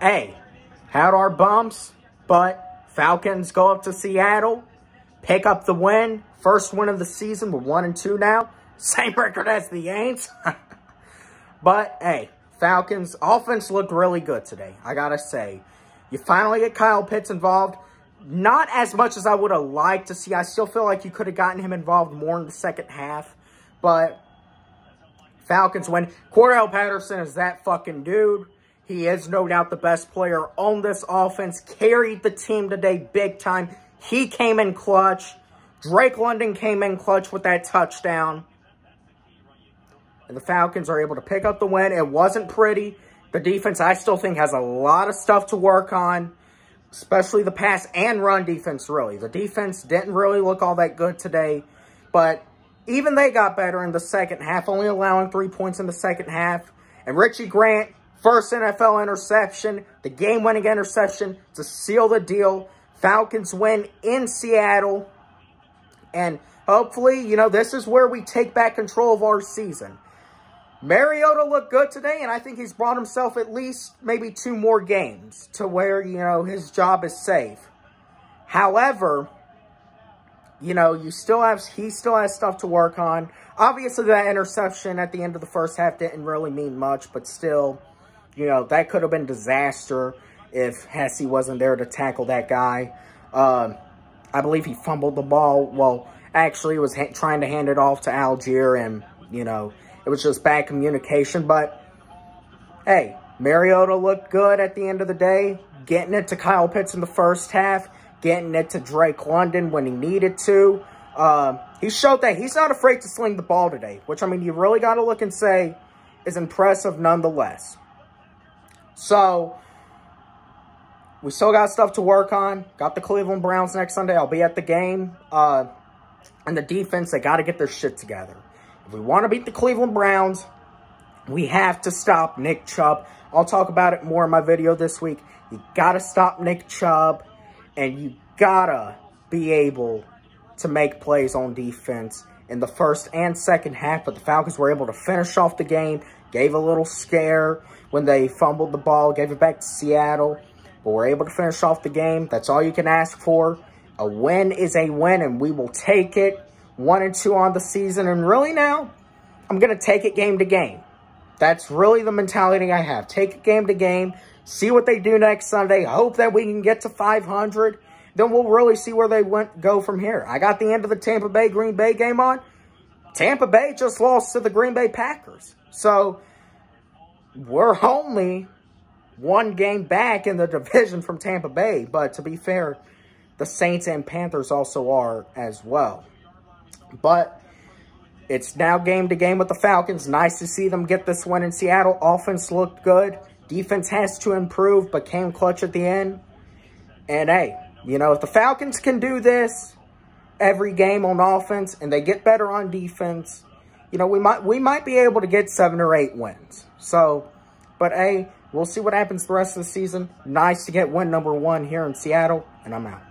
hey, had our bumps, but Falcons go up to Seattle, pick up the win. First win of the season. We're 1 and 2 now. Same record as the Aints. but, hey, Falcons offense looked really good today. I got to say. You finally get Kyle Pitts involved. Not as much as I would have liked to see. I still feel like you could have gotten him involved more in the second half. But Falcons win. Cordarrelle Patterson is that fucking dude. He is no doubt the best player on this offense. Carried the team today big time. He came in clutch. Drake London came in clutch with that touchdown. And the Falcons are able to pick up the win. It wasn't pretty. The defense, I still think, has a lot of stuff to work on. Especially the pass and run defense, really. The defense didn't really look all that good today. But even they got better in the second half, only allowing three points in the second half. And Richie Grant, first NFL interception, the game-winning interception to seal the deal. Falcons win in Seattle. And hopefully, you know, this is where we take back control of our season. Mariota looked good today, and I think he's brought himself at least maybe two more games to where, you know, his job is safe. However, you know, you still have, he still has stuff to work on. Obviously, that interception at the end of the first half didn't really mean much, but still, you know, that could have been disaster if Hesse wasn't there to tackle that guy. Uh, I believe he fumbled the ball. Well, actually, was trying to hand it off to Allgeier and, you know, it was just bad communication. But, hey, Mariota looked good at the end of the day. Getting it to Kyle Pitts in the first half. Getting it to Drake London when he needed to. Uh, he showed that he's not afraid to sling the ball today. Which, I mean, you really got to look and say is impressive nonetheless. So, we still got stuff to work on. Got the Cleveland Browns next Sunday. I'll be at the game. Uh, and the defense, they got to get their shit together. If we want to beat the Cleveland Browns, we have to stop Nick Chubb. I'll talk about it more in my video this week. You got to stop Nick Chubb, and you got to be able to make plays on defense in the first and second half. But the Falcons were able to finish off the game, gave a little scare when they fumbled the ball, gave it back to Seattle. But we're able to finish off the game. That's all you can ask for. A win is a win, and we will take it one and two on the season. And really now, I'm going to take it game to game. That's really the mentality I have. Take it game to game. See what they do next Sunday. Hope that we can get to 500. Then we'll really see where they went go from here. I got the end of the Tampa Bay Green Bay game on. Tampa Bay just lost to the Green Bay Packers. So we're only one game back in the division from Tampa Bay. But to be fair, the Saints and Panthers also are as well. But it's now game to game with the Falcons. Nice to see them get this win in Seattle. Offense looked good. Defense has to improve, but came clutch at the end. And hey, you know, if the Falcons can do this every game on offense and they get better on defense, you know, we might we might be able to get seven or eight wins. So, but hey, we'll see what happens the rest of the season. Nice to get win number one here in Seattle, and I'm out.